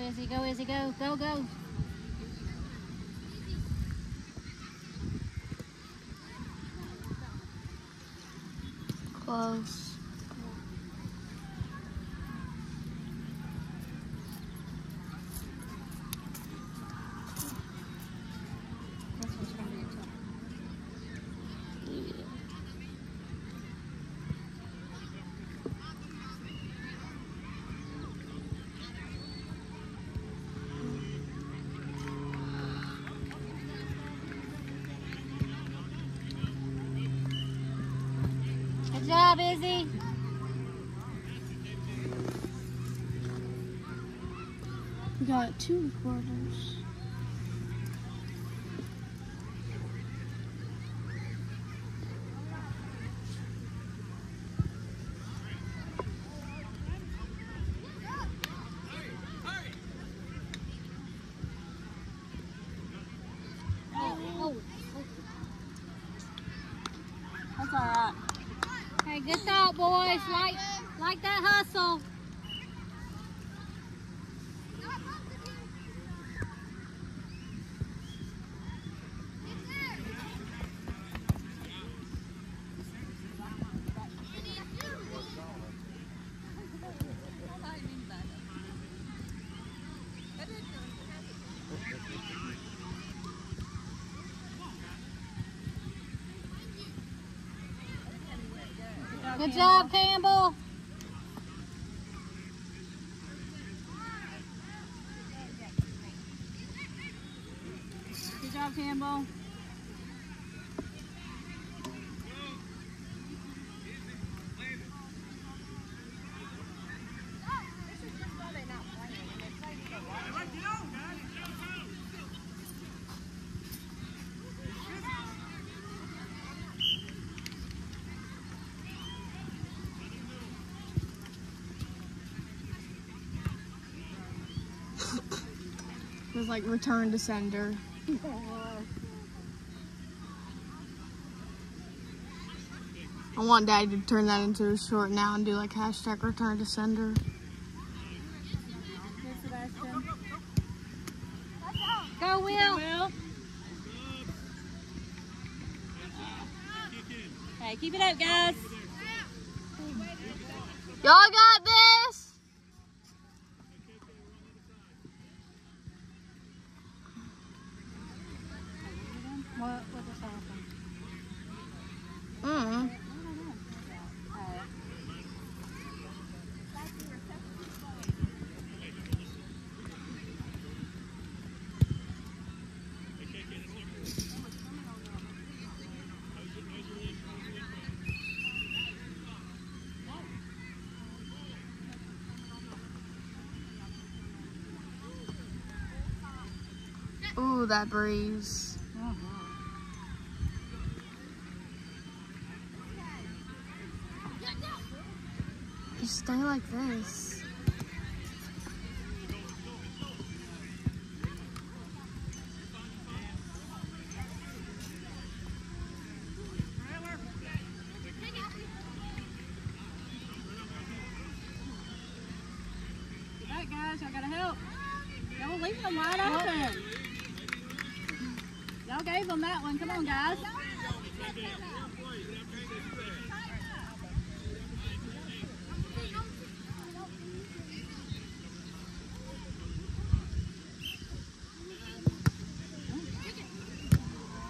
Izzy, go, Izzy, go, go, go. Job, Izzy. We got two recorders. Oh, oh. That's all right. Thought, boys. Like, like that hustle. Good job, Campbell. Good job, Campbell. It was like return to sender. I want Daddy to turn that into a short now and do like hashtag return to sender. Go, Will. Hey, keep it up, guys. Y'all got this? What, what just happened? Mm. Ooh, that breeze. Uh-huh. Just stay like this. All right, guys, y'all gotta help. Y'all leaving them wide open. Y'all gave them that one. Come on, guys.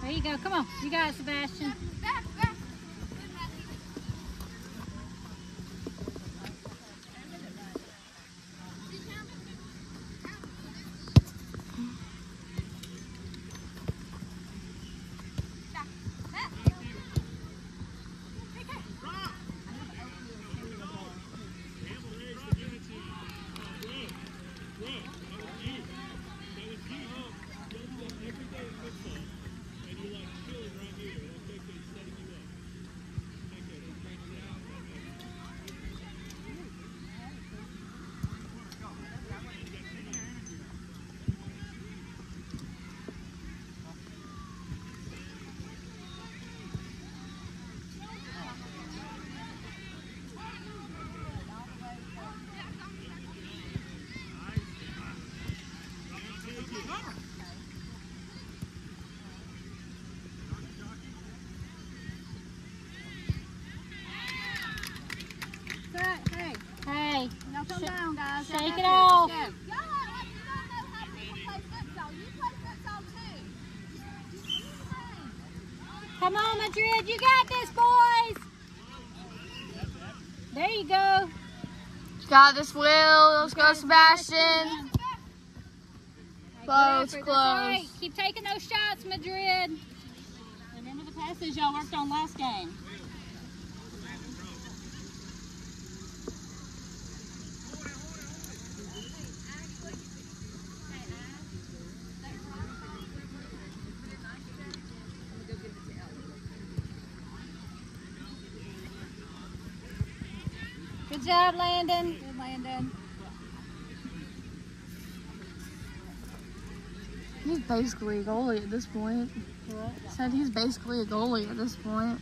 There you go. Come on. You got it, Sebastian. Come on, Madrid. You got this, boys. There you go. Got this, Will. Let's go, Sebastian. Close, That's all right. close. Keep taking those shots, Madrid. Remember the passes y'all worked on last game. Good job, Landon. Good, Landon. He's basically a goalie at this point. Said he's basically a goalie at this point.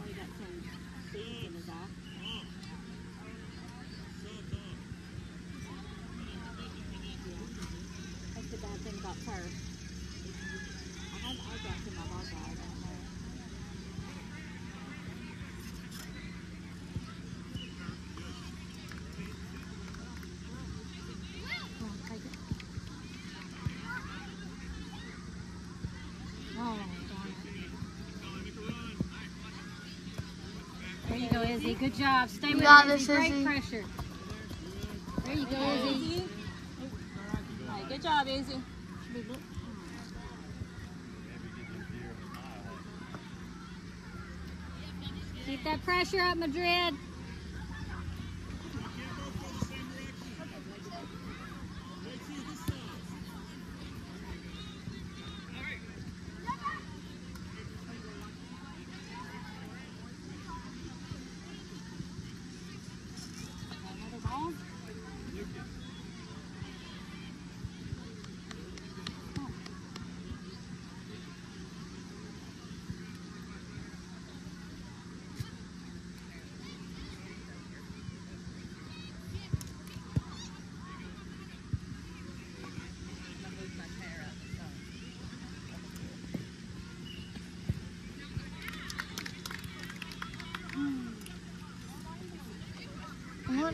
Boy, got some seeds in his eye. That's the bad thing about turf. I have eye drops in my dog eye. I don't know. Come on, take it. Oh, darn it. There you go, Izzy. Good job. Stay You with got it, Izzy. this, Great Izzy. pressure. There you go, Izzy. Izzy. All right, good job, Izzy. Keep that pressure up, Madrid.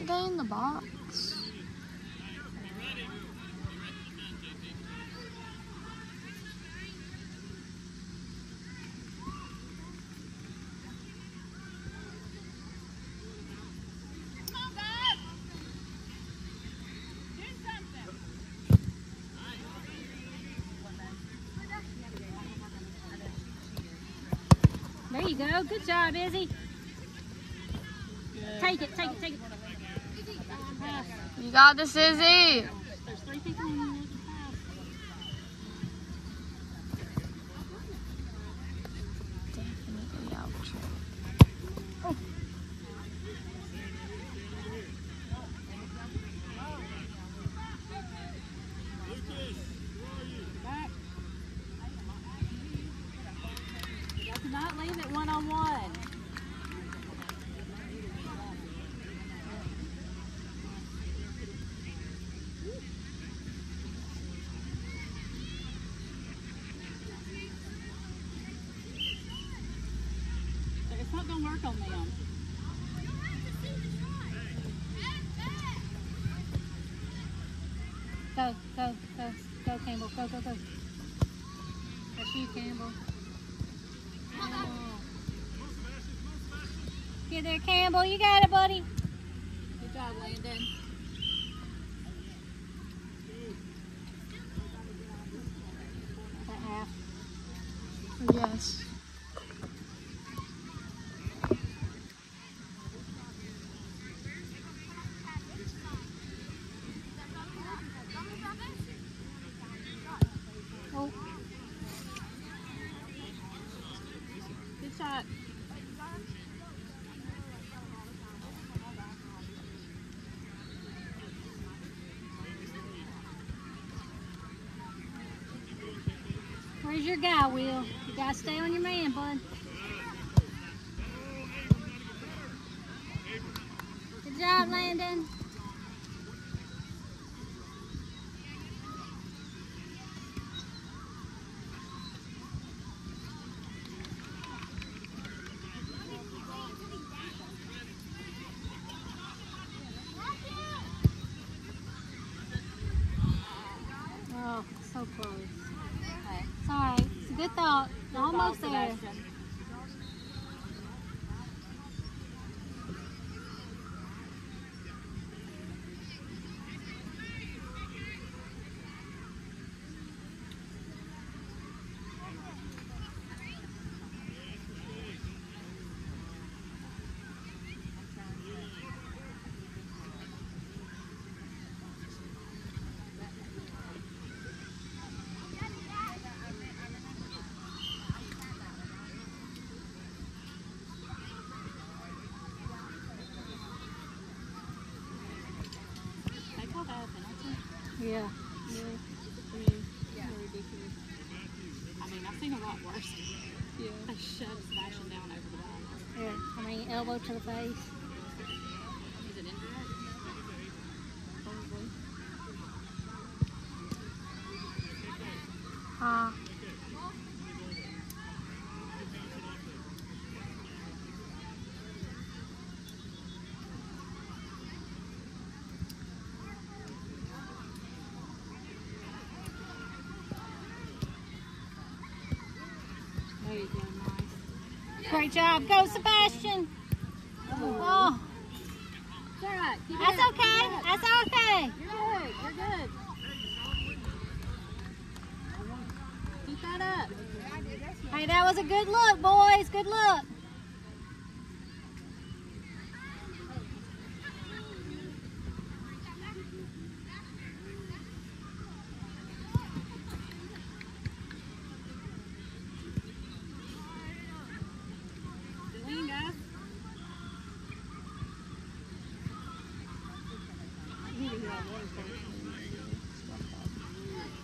They in the box? There you go. Good job, Izzy. Take it, take it, take it. You got this, Izzy. There's three people in there. Definitely out. Back. Y'all cannot leave it one on one. It's not gonna work on them. Go, go, go, go, Go, go. That's you, Campbell. Get there, Campbell. You got it, buddy. Good job, Landon. That half. Yes. your guy, Will. You gotta stay on your man, bud. Good job, Landon. Penalty? Yeah. I mean, I've seen a lot worse. Yeah. Shove Sebastian down over the ball. Yeah. I mean, elbow to the face. Is it indirect? Uh, There you go, nice. Great job. Go, Sebastian. Oh, that's okay. That's okay. You're good. You're good. Keep that up. Hey, that was a good look, boys. Good look. Delene, guys.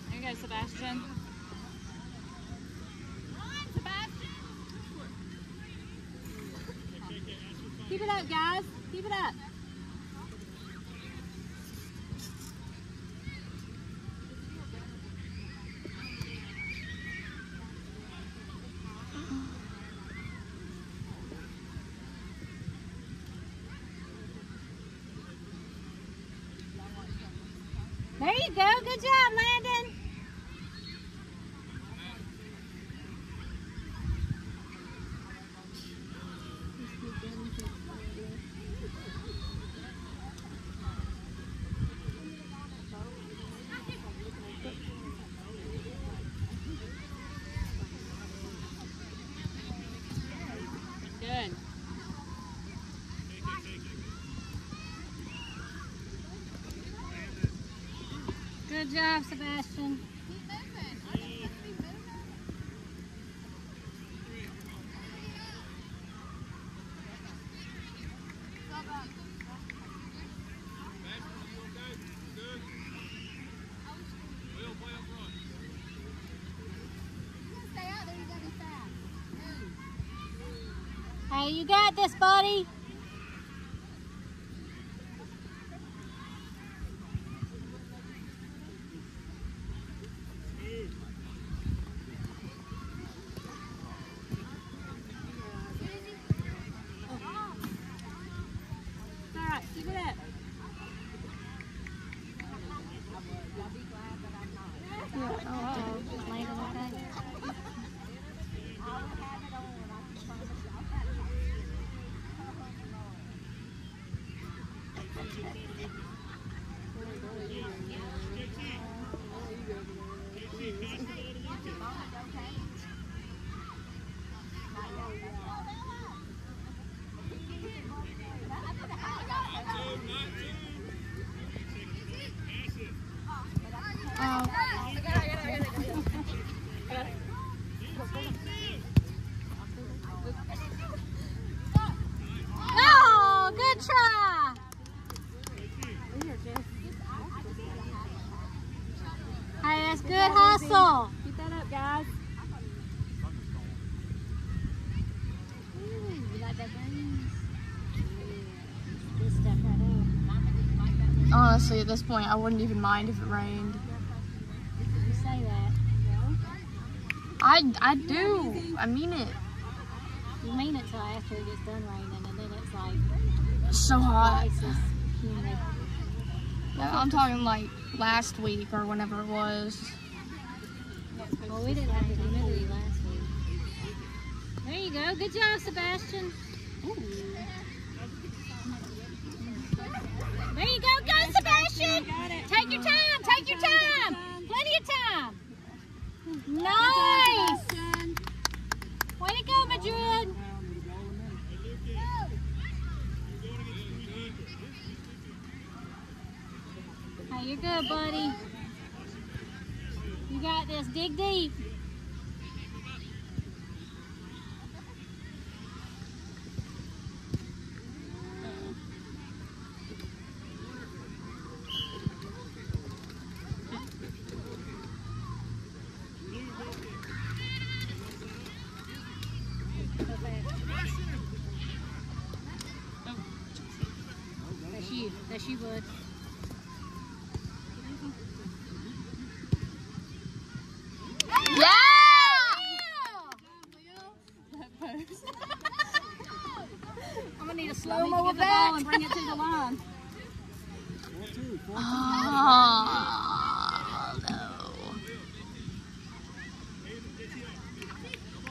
There you go, Sebastian. Keep it up, guys. Keep it up. There you go. Good job, Landon. Good. Job, Sebastian. Hey, you got this, buddy. It's all right. Keep it up. Uh-oh. Is Landon okay? Oh, good try. Hey, that's good hustle. Keep that up, guys. Ooh, you like that greens? Good stuff right there. Honestly, at this point, I wouldn't even mind if it rained. You say that. I, I do. I mean it. You mean it till after it gets done raining, and then it's like It's so hot. Yeah, I'm talking like last week or whenever it was. Well, we didn't have the humidity last week. There you go. Good job, Sebastian. There you go. Go, Sebastian. Take your time. Take your time. Plenty of time. Nice. Way to go, Madrid. Hey, you're good, buddy. You got this. Dig deep. That's you. That's you, bud. Yeah! I'm gonna need a slow mo of the ball and bring it to the line. Oh, no.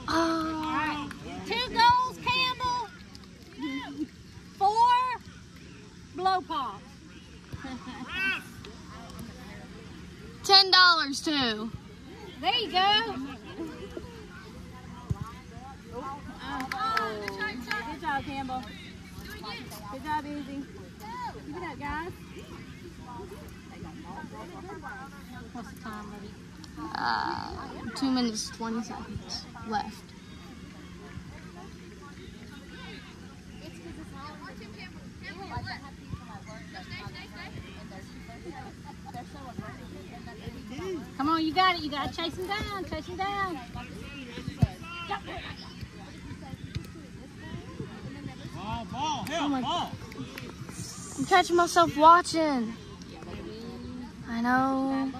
Oh. Two goals, Campbell. Four blow pops. Ten dollars too. There you go. Good job, Campbell. Good job, Izzy. Keep it up, guys. What's the time, buddy? Uh, two minutes twenty seconds left. Come on, you got it. You gotta chase him down. Chase him down. Ball, ball, help, ball. I'm catching myself watching. I know.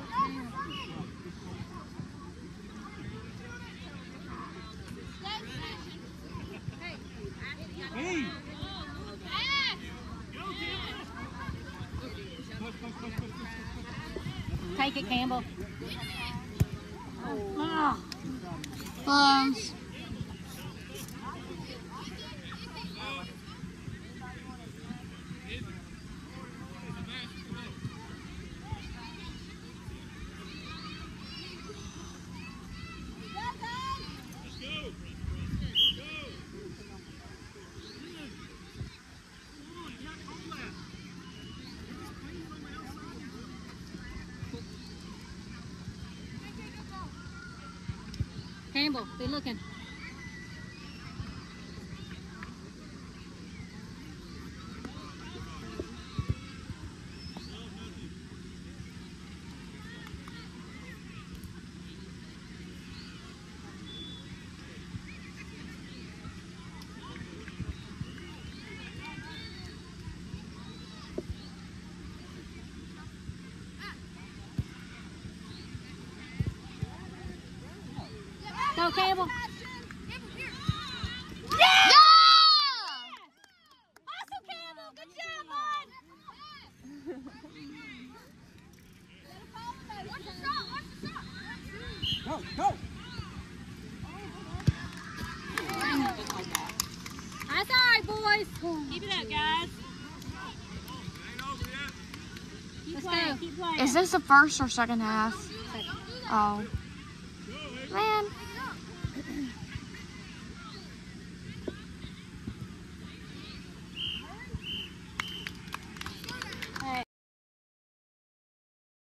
Hey. Take it, Campbell. Oh. Close. Campbell, be looking. Go, Campbell. Yeah! Awesome, Campbell. Good job, bud. Go, go. That's all right, boys. Keep it up, guys. Keep Let's playing. go. Keep playing. Is this the first or second half? Oh.